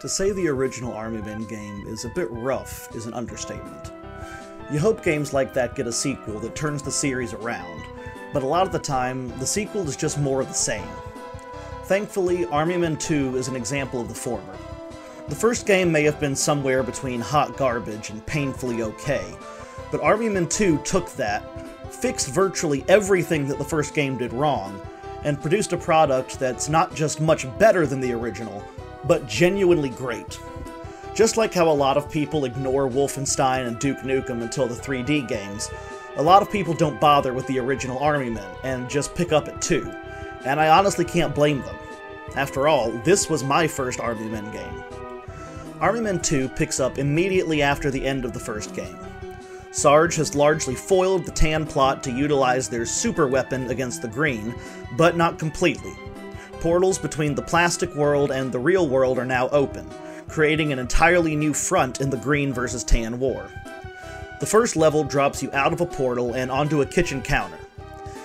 To say the original Army Men game is a bit rough is an understatement. You hope games like that get a sequel that turns the series around, but a lot of the time, the sequel is just more of the same. Thankfully, Army Men 2 is an example of the former. The first game may have been somewhere between hot garbage and painfully okay, but Army Men 2 took that, fixed virtually everything that the first game did wrong, and produced a product that's not just much better than the original, but genuinely great. Just like how a lot of people ignore Wolfenstein and Duke Nukem until the 3D games, a lot of people don't bother with the original Army Men and just pick up at 2, and I honestly can't blame them. After all, this was my first Army Men game. Army Men 2 picks up immediately after the end of the first game. Sarge has largely foiled the Tan plot to utilize their super weapon against the Green, but not completely. Portals between the plastic world and the real world are now open, creating an entirely new front in the Green vs. Tan war. The first level drops you out of a portal and onto a kitchen counter.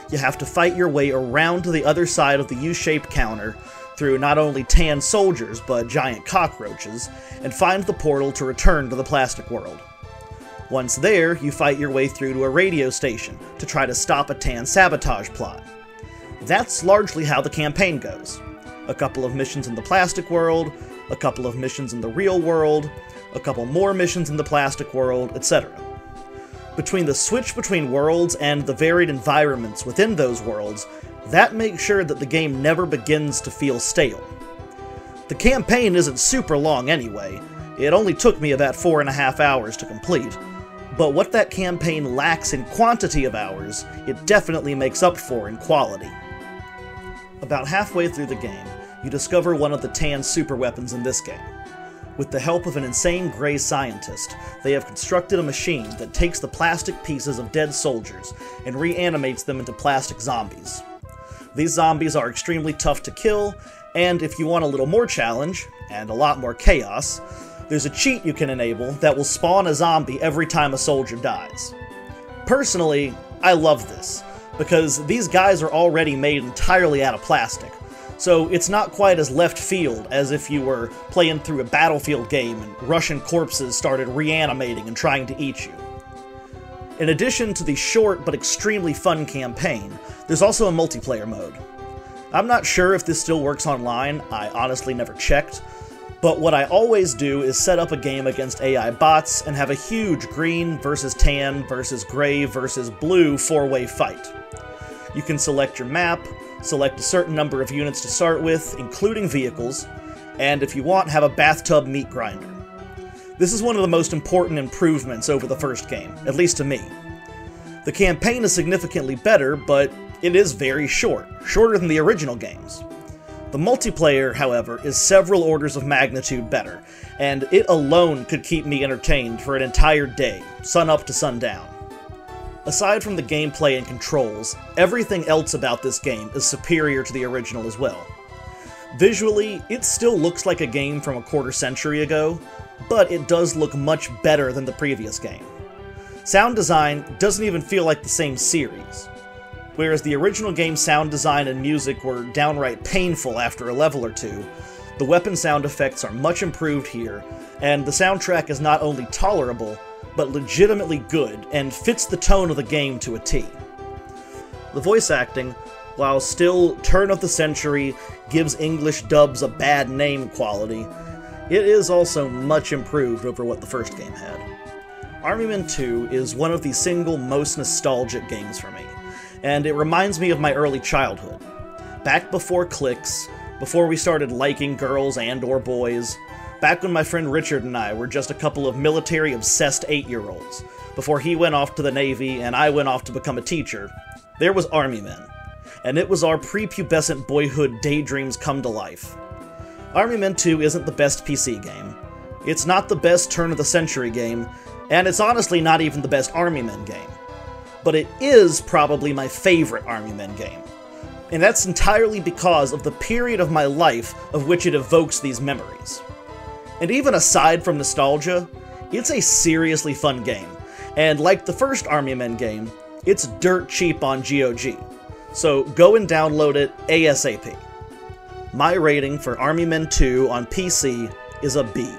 You have to fight your way around to the other side of the U-shaped counter through not only tan soldiers but giant cockroaches, and find the portal to return to the plastic world. Once there, you fight your way through to a radio station to try to stop a tan sabotage plot. That's largely how the campaign goes. A couple of missions in the plastic world, a couple of missions in the real world, a couple more missions in the plastic world, etc. Between the switch between worlds and the varied environments within those worlds, that makes sure that the game never begins to feel stale. The campaign isn't super long anyway, it only took me about four and a half hours to complete, but what that campaign lacks in quantity of hours, it definitely makes up for in quality. About halfway through the game, you discover one of the Tan super weapons in this game. With the help of an insane gray scientist, they have constructed a machine that takes the plastic pieces of dead soldiers and reanimates them into plastic zombies. These zombies are extremely tough to kill, and if you want a little more challenge, and a lot more chaos, there's a cheat you can enable that will spawn a zombie every time a soldier dies. Personally, I love this, because these guys are already made entirely out of plastic, so it's not quite as left field as if you were playing through a battlefield game and Russian corpses started reanimating and trying to eat you. In addition to the short but extremely fun campaign, there's also a multiplayer mode. I'm not sure if this still works online, I honestly never checked, but what I always do is set up a game against AI bots and have a huge green versus tan versus gray versus blue four way fight. You can select your map, select a certain number of units to start with, including vehicles, and if you want, have a bathtub meat grinder. This is one of the most important improvements over the first game, at least to me. The campaign is significantly better, but it is very short, shorter than the original games. The multiplayer, however, is several orders of magnitude better, and it alone could keep me entertained for an entire day, sun up to sundown. Aside from the gameplay and controls, everything else about this game is superior to the original as well. Visually, it still looks like a game from a quarter century ago, but it does look much better than the previous game. Sound design doesn't even feel like the same series. Whereas the original game's sound design and music were downright painful after a level or two, the weapon sound effects are much improved here, and the soundtrack is not only tolerable, but legitimately good and fits the tone of the game to a T. The voice acting, while still turn of the century, gives English dubs a bad name quality, it is also much improved over what the first game had. Army Men 2 is one of the single most nostalgic games for me and it reminds me of my early childhood. Back before clicks, before we started liking girls and or boys, back when my friend Richard and I were just a couple of military-obsessed eight-year-olds, before he went off to the Navy and I went off to become a teacher, there was Army Men, and it was our prepubescent boyhood daydreams come to life. Army Men 2 isn't the best PC game. It's not the best turn-of-the-century game, and it's honestly not even the best Army Men game but it is probably my favorite Army Men game. And that's entirely because of the period of my life of which it evokes these memories. And even aside from nostalgia, it's a seriously fun game. And like the first Army Men game, it's dirt cheap on GOG. So go and download it ASAP. My rating for Army Men 2 on PC is a B.